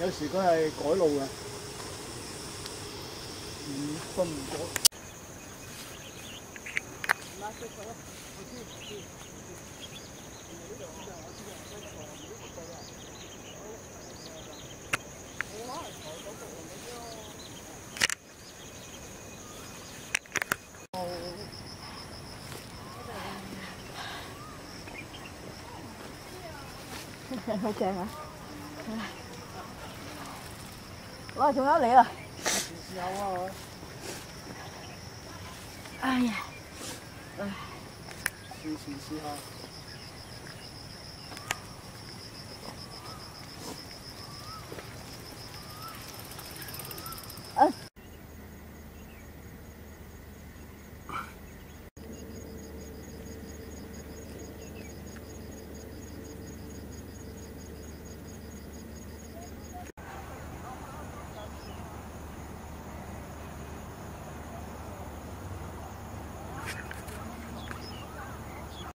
有时佢系改路嘅，唔分唔到。好正啊！ 哇，仲有你啊！試下啊！哎呀，試試試下。